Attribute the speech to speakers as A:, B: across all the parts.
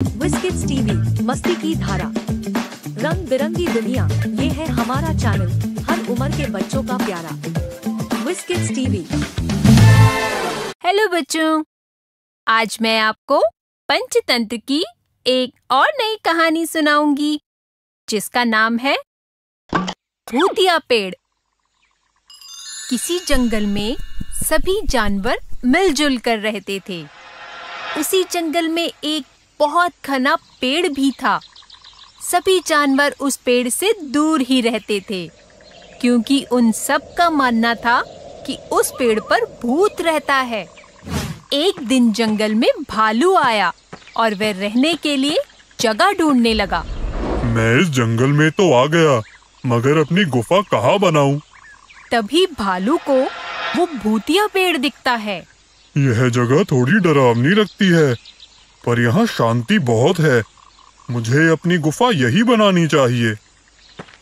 A: विस्किट्स TV मस्ती की धारा। रंग बिरंगी दुनिया, ये है हमारा चैनल हर उम्र के बच्चों का प्यारा। विस्किट्स टीवी
B: हेलो बच्चों, आज मैं आपको पंचतंत्र की एक और नई कहानी सुनाऊँगी, जिसका नाम है भूतिया पेड़। किसी जंगल में सभी जानवर मिलजुल कर रहते थे। उसी जंगल में एक बहुत घना पेड़ भी था। सभी जानवर उस पेड़ से दूर ही रहते थे क्योंकि उन सब का मानना था कि उस पेड़ पर भूत रहता है। एक दिन जंगल में भालू आया और वह रहने के लिए जगह ढूँढने लगा।
C: मैं इस जंगल में तो आ गया मगर अपनी गुफा कहाँ बनाऊँ?
B: तभी भालू को वो भूतिया पेड़ दिखता है।
C: यह जगह थोड़ी डरावनी लगती है। पर यहाँ शांति बहुत है। मुझे अपनी गुफा यही बनानी चाहिए।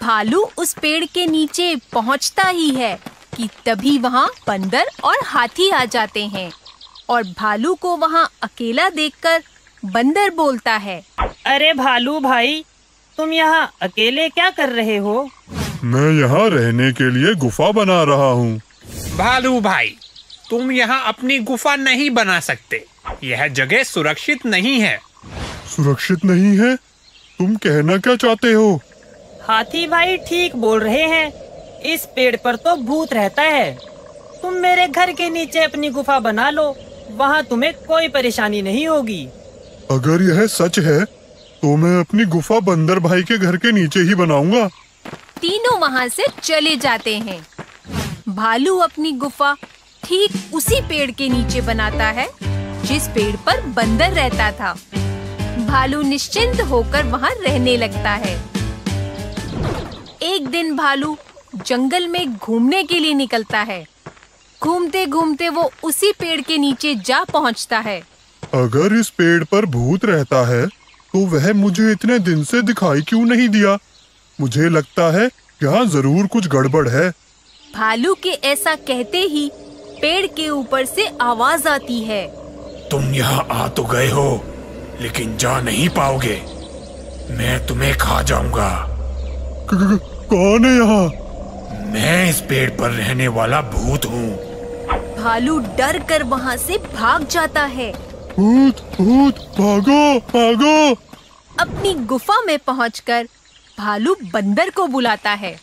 B: भालू उस पेड़ के नीचे पहुँचता ही है कि तभी वहाँ बंदर और हाथी आ जाते हैं और भालू को वहाँ अकेला देखकर बंदर बोलता है
D: अरे भालू भाई तुम यहाँ अकेले क्या कर रहे हो?
C: मैं यहाँ रहने के लिए गुफा बना रहा हूँ।
E: भालू भाई तुम यहाँ अपनी गुफा नहीं बना सकते। यह जगह सुरक्षित नहीं है।
C: सुरक्षित नहीं है? तुम कहना क्या चाहते हो?
D: हाथी भाई ठीक बोल रहे हैं। इस पेड़ पर तो भूत रहता है। तुम मेरे घर के नीचे अपनी गुफा बना लो। वहाँ तुम्हें कोई परेशानी नहीं होगी।
C: अगर यह सच है तो मैं अपनी गुफा बंदर भाई के घर के नीचे ही बनाऊँगा।
B: तीनों वहाँ से चले जाते हैं। भालू अपनी गुफा ठीक उसी पेड़ के नीचे बनाता है। जिस पेड़ पर बंदर रहता था भालू निश्चिंत होकर वहाँ रहने लगता है। एक दिन भालू जंगल में घूमने के लिए निकलता है। घूमते घूमते वो उसी पेड़ के नीचे जा पहुँचता है।
C: अगर इस पेड़ पर भूत रहता है तो वह मुझे इतने दिन से दिखाई क्यों नहीं दिया? मुझे लगता है यहाँ ज़रूर कुछ गड़बड़ है।
B: भालू के ऐसा कहते ही पेड़ के ऊपर से आवाज़ आती है।
E: तुम यहाँ आ तो गए हो लेकिन जा नहीं पाओगे। मैं तुम्हें खा जाऊँगा।
C: कौन है यहाँ?
E: मैं इस पेड़ पर रहने वाला भूत हूँ।
B: भालू डर कर वहाँ से भाग जाता है।
C: भूत भूत भागो भागो।
B: अपनी गुफा में पहुंचकर भालू बंदर को बुलाता है।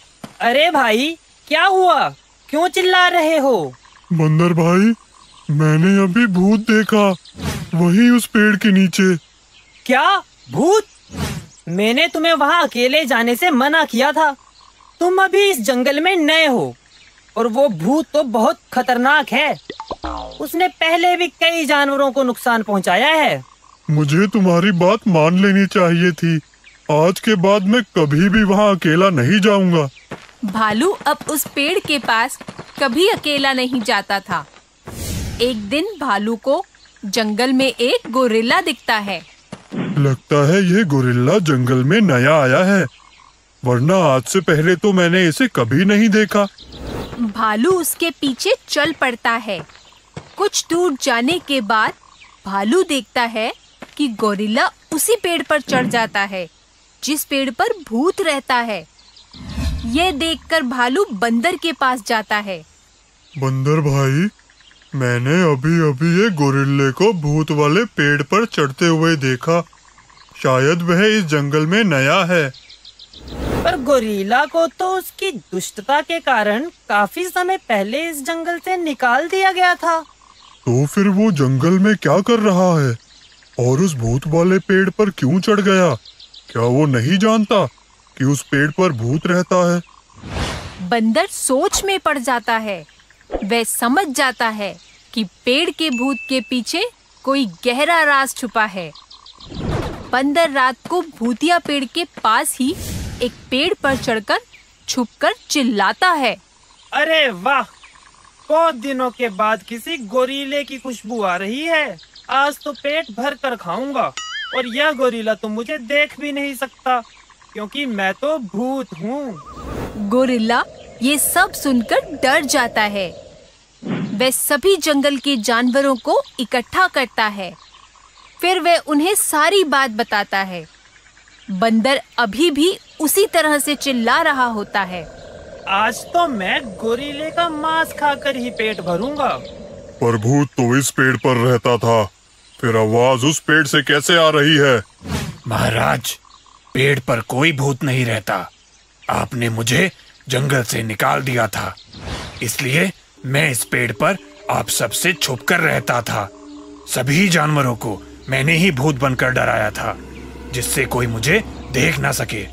D: अरे भाई क्या हुआ? क्यों चिल्ला रहे हो?
C: बंदर भाई मैंने अभी भूत देखा। वही उस पेड़ के नीचे।
D: क्या? भूत? मैंने तुम्हें वहाँ अकेले जाने से मना किया था। तुम अभी इस जंगल में नए हो और वो भूत तो बहुत खतरनाक है। उसने पहले भी कई जानवरों को नुकसान पहुँचाया है।
C: मुझे तुम्हारी बात मान लेनी चाहिए थी। आज के बाद मैं कभी भी वहाँ अकेला नहीं जाऊँगा।
B: भालू अब उस पेड़ के पास कभी अकेला नहीं जाता था। एक दिन भालू को जंगल में एक गोरिल्ला दिखता है।
C: लगता है ये गोरिल्ला जंगल में नया आया है वरना आज से पहले तो मैंने इसे कभी नहीं देखा।
B: भालू उसके पीछे चल पड़ता है। कुछ दूर जाने के बाद भालू देखता है कि गोरिल्ला उसी पेड़ पर चढ़ जाता है जिस पेड़ पर भूत रहता है। यह देखकर भालू बंदर के पास जाता है।
C: बंदर भाई मैंने अभी अभी एक गोरिल्ले को भूत वाले पेड़ पर चढ़ते हुए देखा। शायद वह इस जंगल में नया है।
D: पर गोरीला को तो उसकी दुष्टता के कारण काफ़ी समय पहले इस जंगल से निकाल दिया गया था।
C: तो फिर वो जंगल में क्या कर रहा है? और उस भूत वाले पेड़ पर क्यों चढ़ गया? क्या वो नहीं जानता कि उस पेड़ पर भूत रहता है?
B: बंदर सोच में पड़ जाता है। वह समझ जाता है कि पेड़ के भूत के पीछे कोई गहरा राज छुपा है। बंदर रात को भूतिया पेड़ के पास ही एक पेड़ पर चढ़कर छुपकर चिल्लाता है।
D: अरे वाह! बहुत दिनों के बाद किसी गोरीले की खुशबू आ रही है। आज तो पेट भर कर खाऊँगा। और यह गोरीला तो मुझे देख भी नहीं सकता क्योंकि मैं तो भूत हूँ।
B: गोरिल्ला ये सब सुनकर डर जाता है। वह सभी जंगल के जानवरों को इकट्ठा करता है। फिर वह उन्हें सारी बात बताता है। बंदर अभी भी उसी तरह से चिल्ला रहा होता है।
D: आज तो मैं गोरीले का मांस खाकर ही पेट भरूँगा।
C: पर भूत तो इस पेड़ पर रहता था। फिर आवाज़ उस पेड़ से कैसे आ रही है?
E: महाराज पेड़ पर कोई भूत नहीं रहता। आपने मुझे जंगल से निकाल दिया था। इसलिए मैं इस पेड़ पर आप सबसे छुप कर रहता था। सभी जानवरों को मैंने ही भूत बनकर डराया था जिससे कोई मुझे देख ना सके।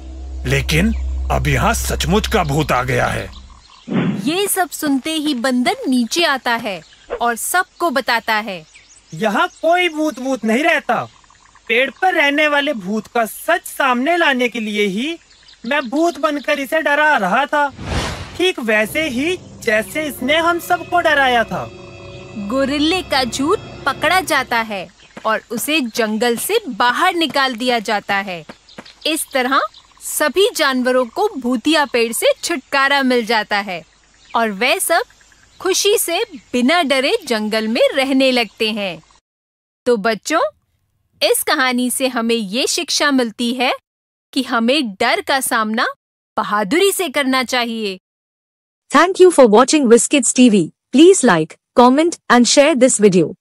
E: लेकिन अब यहाँ सचमुच का भूत आ गया है।
B: ये सब सुनते ही बंदर नीचे आता है और सबको बताता है।
D: यहाँ कोई भूत भूत नहीं रहता। पेड़ पर रहने वाले भूत का सच सामने लाने के लिए ही मैं भूत बनकर इसे डरा रहा था। ठीक वैसे ही जैसे इसने हम सबको डराया था।
B: गोरिल्ले का झूठ पकड़ा जाता है और उसे जंगल से बाहर निकाल दिया जाता है। इस तरह सभी जानवरों को भूतिया पेड़ से छुटकारा मिल जाता है और वे सब खुशी से बिना डरे जंगल में रहने लगते हैं। तो बच्चों, इस कहानी से हमें ये शिक्षा मिलती है कि हमें डर का सामना बहादुरी से करना चाहिए।
A: Thank you for watching Viskits TV please like comment and share this video